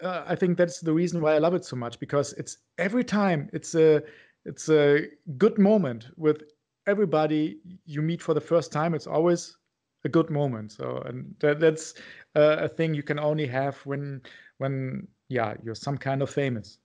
D: uh, I think that's the reason why I love it so much because it's every time it's a it's a good moment with everybody you meet for the first time. It's always a good moment. So, and that, that's uh, a thing you can only have when, when yeah, you're some kind of famous.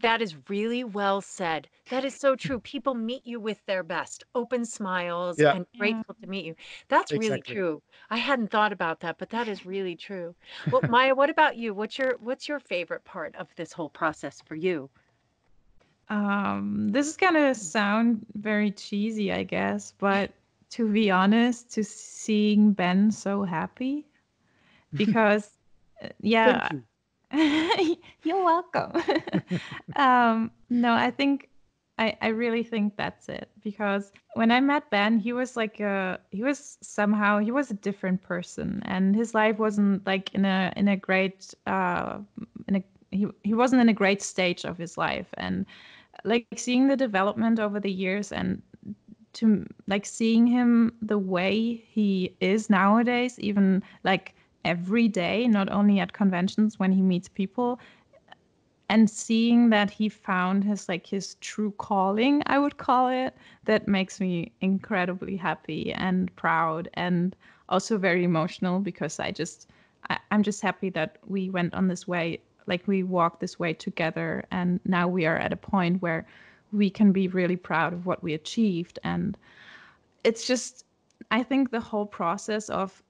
C: That is really well said. That is so true. People meet you with their best, open smiles, yeah. and grateful to meet you. That's exactly. really true. I hadn't thought about that, but that is really true. Well, Maja, what about you? What's your what's your favorite part of this whole process for you?
A: Um, this is gonna sound very cheesy, I guess, but to be honest, to seeing Ben so happy, because uh, yeah, you. you're welcome. um, no, I think I, I really think that's it because when I met Ben, he was like a he was somehow he was a different person and his life wasn't like in a in a great uh in a he he wasn't in a great stage of his life and like seeing the development over the years and to like seeing him the way he is nowadays even like every day not only at conventions when he meets people and seeing that he found his like his true calling i would call it that makes me incredibly happy and proud and also very emotional because i just I, i'm just happy that we went on this way like we walk this way together and now we are at a point where we can be really proud of what we achieved. And it's just i think the whole process of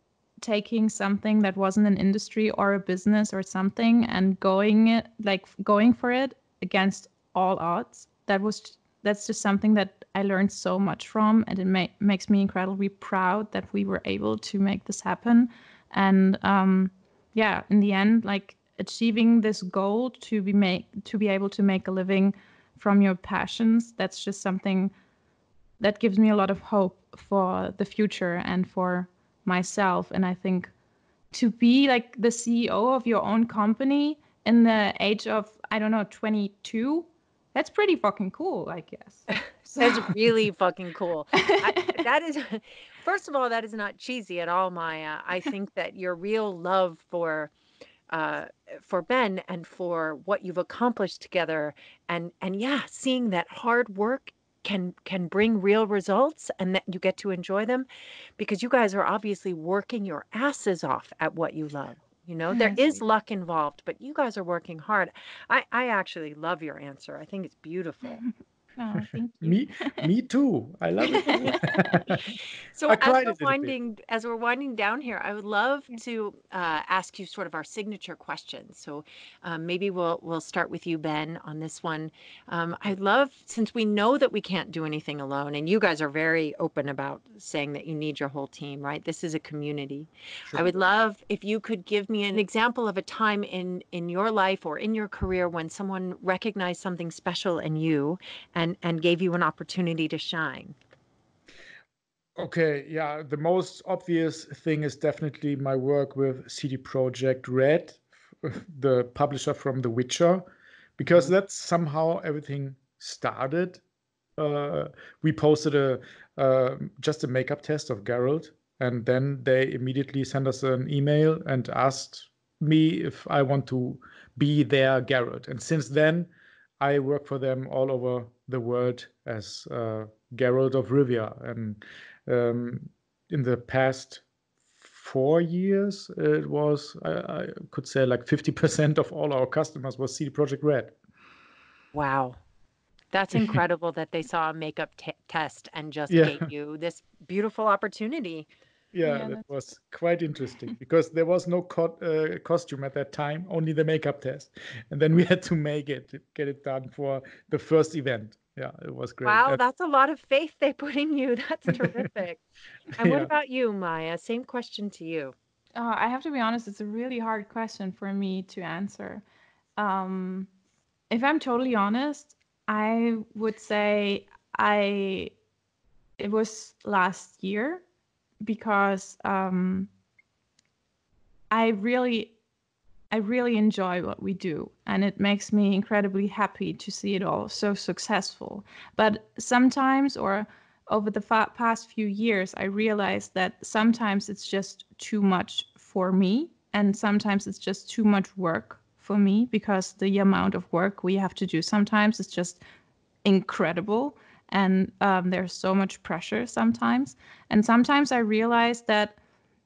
A: taking something that wasn't an industry or a business or something and going it like going for it against all odds that was that's just something that i learned so much from and it ma- makes me incredibly proud that we were able to make this happen. And um, yeah in the end like achieving this goal to be make to be able to make a living from your passions that's just something that gives me a lot of hope for the future and for myself. And i think to be like the ceo of your own company in the age of i don't know 22 that's pretty fucking cool i guess.
C: So. that's really fucking cool. I, that is first of all that is not cheesy at all maja. I think that your real love for uh, for Ben and for what you've accomplished together, and and yeah, seeing that hard work can can bring real results and that you get to enjoy them because you guys are obviously working your asses off at what you love you know? There is luck involved but you guys are working hard. I i actually love your answer. I think it's beautiful
A: Oh, thank you.
D: me, me too. I love it.
C: so as we're winding as we're winding down here, I would love yeah. to uh, ask you sort of our signature questions. So um, maybe we'll we'll start with you, Ben, on this one. Um, I'd love since we know that we can't do anything alone, and you guys are very open about saying that you need your whole team, right? This is a community. Sure. I would love if you could give me an example of a time in in your life or in your career when someone recognized something special in you and and and gave you an opportunity to shine
D: okay yeah the most obvious thing is definitely my work with cd projekt red the publisher from the witcher because mm-hmm. that's somehow everything started uh, we posted a uh, just a makeup test of Geralt, and then they immediately sent us an email and asked me if I want to be their Geralt. And since then, I work for them all over the world as uh, Geralt of Rivia. And um, in the past four years, it was, I, I could say, like 50% of all our customers was CD Projekt Red.
C: Wow. That's incredible that they saw a makeup t- test and just yeah. gave you this beautiful opportunity.
D: Yeah, yeah that was quite interesting because there was no co- uh, costume at that time, only the makeup test, and then we had to make it, get it done for the first event. Yeah, it was great.
C: Wow, that's, that's a lot of faith they put in you. That's terrific. and what yeah. about you, Maja? Same question to you.
A: Uh, I have to be honest; it's a really hard question for me to answer. Um, if I'm totally honest, I would say I it was last year because um, I really I really enjoy what we do and it makes me incredibly happy to see it all so successful. But sometimes or over the fa- past few years I realized that sometimes it's just too much for me and sometimes it's just too much work for me because the amount of work we have to do sometimes is just incredible and um, there's so much pressure sometimes. And sometimes i realize that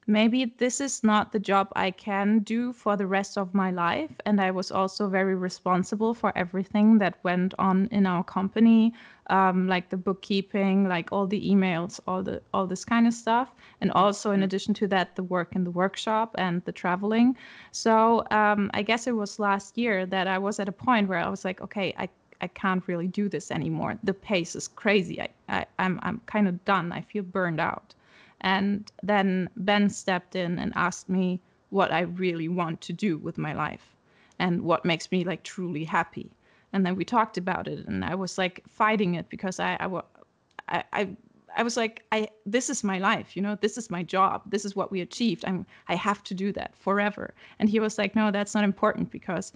A: maybe this is not the job i can do for the rest of my life. And i was also very responsible for everything that went on in our company um, like the bookkeeping like all the emails all the all this kind of stuff. And also in addition to that the work in the workshop and the traveling. So um, i guess it was last year that i was at a point where i was like okay i I can't really do this anymore. The pace is crazy. I, I I'm I'm kind of done. I feel burned out. And then Ben stepped in and asked me what I really want to do with my life and what makes me like truly happy. And then we talked about it and I was like fighting it because I I I, I was like, I this is my life, you know, this is my job, this is what we achieved. I'm I have to do that forever. And he was like, No, that's not important because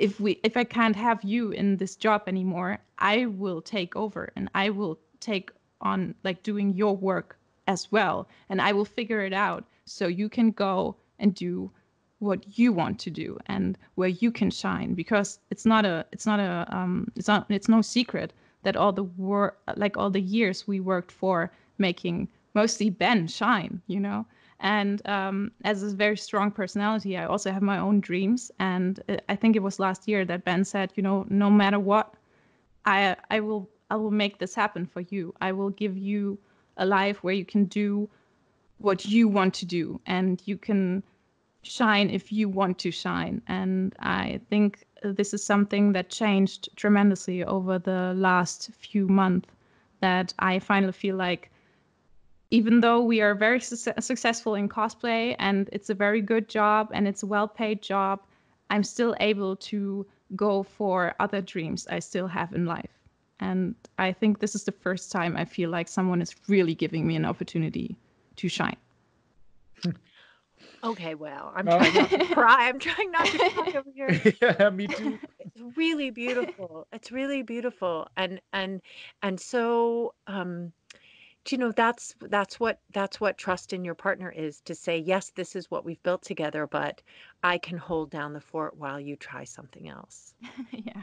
A: if we if I can't have you in this job anymore, I will take over and I will take on like doing your work as well and I will figure it out so you can go and do what you want to do and where you can shine because it's not a it's not a um it's not it's no secret that all the work like all the years we worked for making mostly Ben shine, you know. And um, as a very strong personality, I also have my own dreams. And I think it was last year that Ben said, you know, no matter what, I I will I will make this happen for you. I will give you a life where you can do what you want to do and you can shine if you want to shine. And I think this is something that changed tremendously over the last few months that I finally feel like even though we are very su- successful in cosplay and it's a very good job and it's a well paid job, I'm still able to go for other dreams I still have in life. And I think this is the first time I feel like someone is really giving me an opportunity to shine.
C: Okay, well, I'm trying not to cry. I'm trying not to cry over here.
D: yeah, me too.
C: It's really beautiful. It's really beautiful, and and and so, um, do you know that's that's what that's what trust in your partner is to say yes, this is what we've built together, but I can hold down the fort while you try something else.
A: yeah.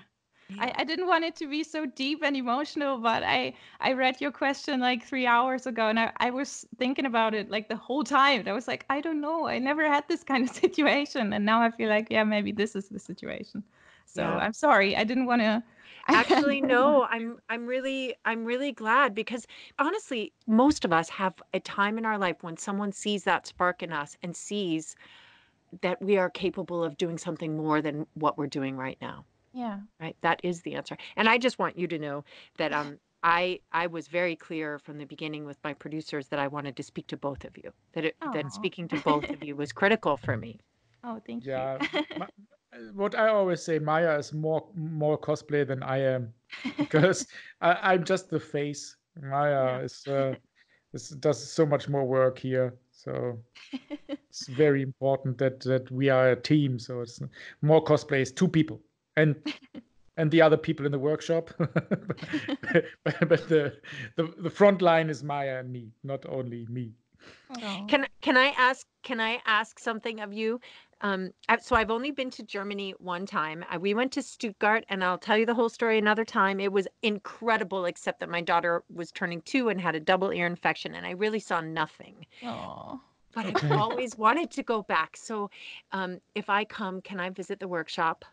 A: I, I didn't want it to be so deep and emotional, but I I read your question like three hours ago, and I, I was thinking about it like the whole time. I was like, I don't know, I never had this kind of situation, and now I feel like, yeah, maybe this is the situation. So yeah. I'm sorry, I didn't want to.
C: Actually, no, I'm I'm really I'm really glad because honestly, most of us have a time in our life when someone sees that spark in us and sees that we are capable of doing something more than what we're doing right now.
A: Yeah.
C: Right. That is the answer. And I just want you to know that um I I was very clear from the beginning with my producers that I wanted to speak to both of you. That it, that speaking to both of you was critical for me.
A: Oh, thank
D: yeah,
A: you.
D: my, what I always say, Maja is more more cosplay than I am because I, am just the face. Maja yeah. is uh, is does so much more work here. So it's very important that that we are a team. So it's more cosplay is two people and and the other people in the workshop. but, but, the, the the front line is Maja and me, not only me.
C: Oh. Can can I ask can I ask something of you? Um, so I've only been to Germany one time. we went to Stuttgart, and I'll tell you the whole story another time. It was incredible, except that my daughter was turning two and had a double ear infection, and I really saw nothing.
A: Aww.
C: But I've always wanted to go back. So, um, if I come, can I visit the workshop?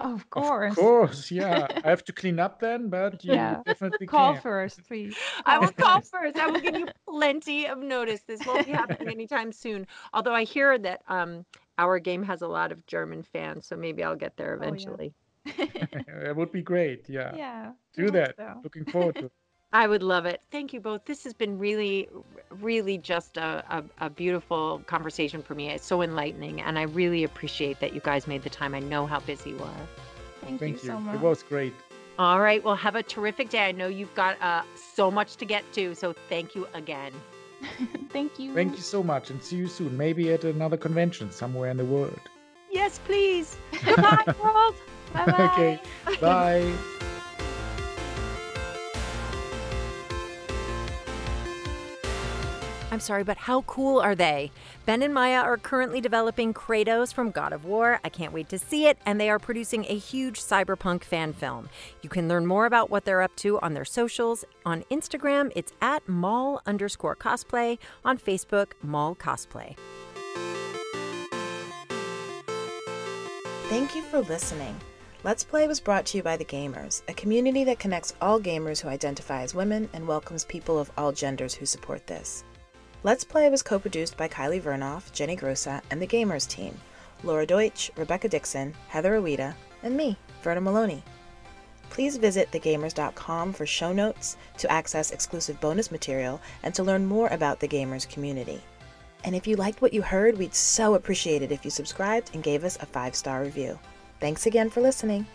A: Of course.
D: Of course, yeah. I have to clean up then, but you yeah. definitely
A: call
D: can.
A: first, please.
C: I will call first. I will give you plenty of notice. This won't be happening anytime soon. Although I hear that um, our game has a lot of German fans, so maybe I'll get there eventually.
A: Oh, yeah.
D: it would be great. Yeah.
A: Yeah.
D: Do that. So. Looking forward to it.
C: I would love it. Thank you both. This has been really, really just a, a, a, beautiful conversation for me. It's so enlightening, and I really appreciate that you guys made the time. I know how busy you are.
A: Thank, Thank you, you, so much.
D: It was great.
C: All right. Well, have a terrific day. I know you've got uh, so much to get to, so thank you again.
A: thank you.
D: Thank you so much, and see you soon. Maybe at another convention somewhere in the world.
C: Yes, please. Goodbye, world. Bye bye.
D: Okay. Bye.
C: I'm sorry, but how cool are they? Ben and Maja are currently developing Kratos from God of War. I can't wait to see it, and they are producing a huge cyberpunk fan film. You can learn more about what they're up to on their socials. On Instagram, it's at maul underscore cosplay. On Facebook, Maul Cosplay.
B: Thank you for listening. Let's Play was brought to you by The gameHERs, a community that connects all gamers who identify as women and welcomes people of all genders who support this. Let's Play was co produced by Kaili Vernoff, Jenny Grossa, and the gameHERs team Laura Deutsch, Rebecca Dixon, Heather Ouida, and me, Verta Maloney. Please visit thegamehers.com for show notes, to access exclusive bonus material, and to learn more about the gameHERs community. And if you liked what you heard, we'd so appreciate it if you subscribed and gave us a five star review. Thanks again for listening.